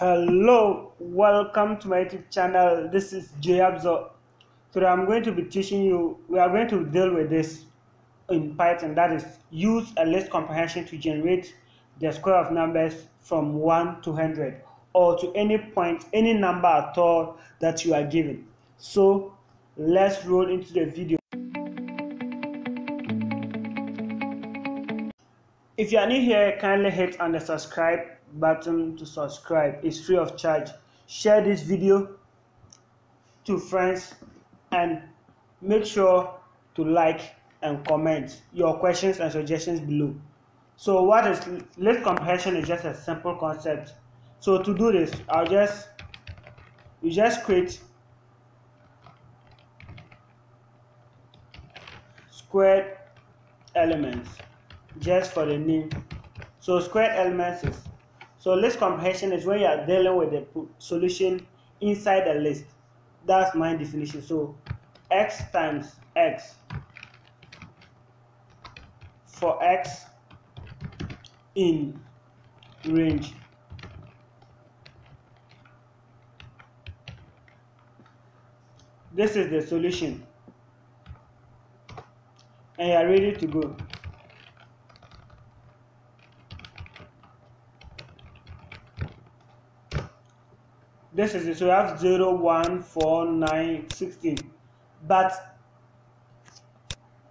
Hello, welcome to my YouTube channel. This is Joe Yapzor. Today I'm going to be teaching you, we are going to deal with this in Python that is use a list comprehension to generate the square of numbers from 1 to 100 or to any point, any number at all that you are given. So let's roll into the video. If you are new here, kindly hit on the subscribe button to subscribe. It's free of charge. Share this video to friends and make sure to like and comment your questions and suggestions below. So what is list comprehension is just a simple concept. So to do this, I'll just you just create squared elements just for the name. So squared elements is so list comprehension is when you are dealing with the solution inside the list. That's my definition. So x times x for x in range this is the solution and you are ready to go this is it so you have 0 1 4 9 16 but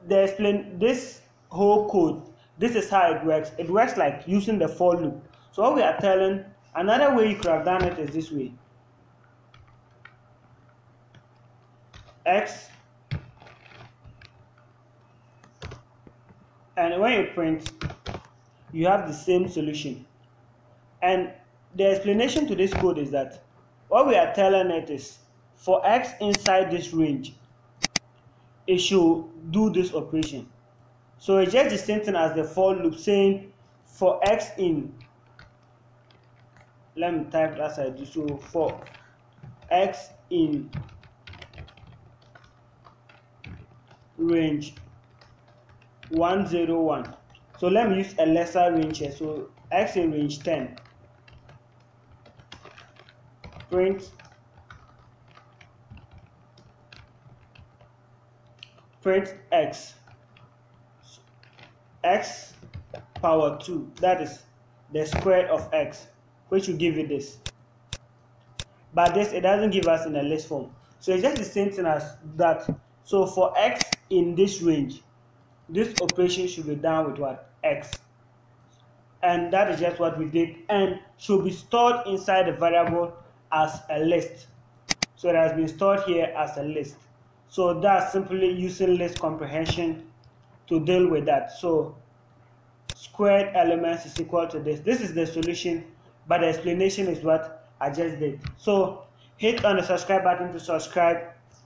the explain this whole code this is how it works. It works like using the for loop. So what we are telling another way you could have done it is this way. X. And when you print you have the same solution. And the explanation to this code is that what we are telling it is for x inside this range it should do this operation. So it's just the same thing as the for loop saying for x in let me type as I do so for x in range 101 so let me use a lesser range here. So x in range 10 print print x. X power 2 that is the square of x which will give you this. But this it doesn't give us in a list form. So it's just the same thing as that. So for x in this range this operation should be done with what? X. And that is just what we did. And should be stored inside the variable as a list. So it has been stored here as a list. So that's simply using list comprehension to deal with that. So squared elements is equal to this. This is the solution but the explanation is what i just did. So hit on the subscribe button to subscribe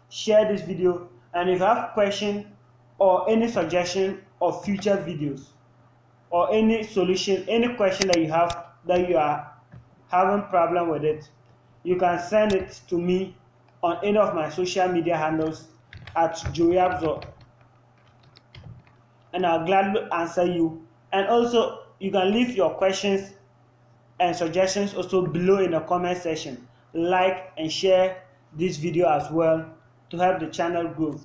share this video and if you have question or any suggestion of future videos or any solution any question that you have that you are having problem with it you can send it to me on any of my social media handles at joyabzo and I'll gladly answer you. And also, you can leave your questions and suggestions also below in the comment section. Like and share this video as well to help the channel grow.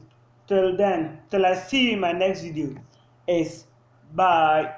Till then, till I see you in my next video, is bye.